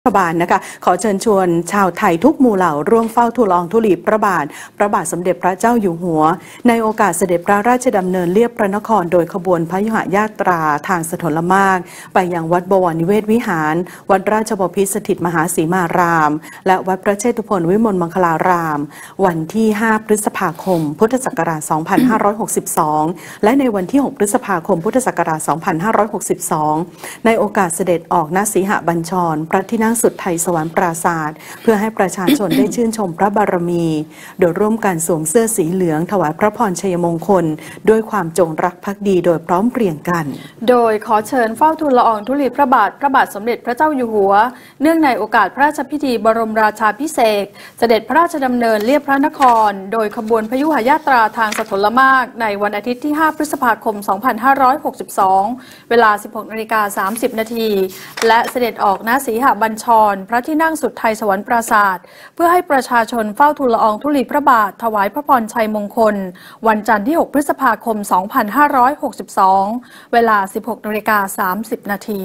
รัฐบาลนะคะขอเชิญชวนชาวไทยทุกหมู่เหล่าร่วมเฝ้าทูลองทุลีพระบาท พระบาทสมเด็จพระเจ้าอยู่หัว ในโอกาสเสด็จพระราชดำเนินเลียบพระนครโดยขบวนพระยุหญาตราทางสถลมาก ไปยังวัดบวรนิเวศวิหาร วัดราชบพิตรสถิตมหาสีมาราม และวัดพระเชตุพนวิมลมังคลาราม วันที่ 5 พฤษ ภาคม พุทธศักราช 2562 และในวันที่ 6 พฤษภาคม พุทธศักราช 2562 ในโอกาสเสด็จออกณสีหบัญชร พระที่นั่งสุดไทยสวรรค์ปราศาสตร์เพื่อให้ประชาชนได้ชื่นชมพระบารมี โดยร่วมกันสวมเสื้อสีเหลือง ถวายพระพรชัยมงคล ด้วยความจงรักภักดีโดยพร้อมเพรียงกัน โดยขอเชิญเฝ้าทูลละอองธุลีพระบาทพระบาทสมเด็จพระเจ้าอยู่หัว เนื่องในโอกาสพระราชพิธีบรมราชาพิเศษ เสด็จพระราชดำเนินเลียบพระนคร โดยขบบวนพยุหญาตราทางสถลมากในวันอาทิตย์ที่ 5 พฤษภาคม 2562 เวลา 16นาฬิกา30 นาที และเสด็จออกณสีหบัญชร พระที่นั่งสุดไทยสวรรค์ปราศาสตร์เพื่อให้ประชาชนเฝ้าทูลละอองธุลีพระบาท ถวายพระพรชัยมงคล วันจันทร์ที่ 6 พฤษภาคม 2562 เวลา 16นาฬิกา30 นาที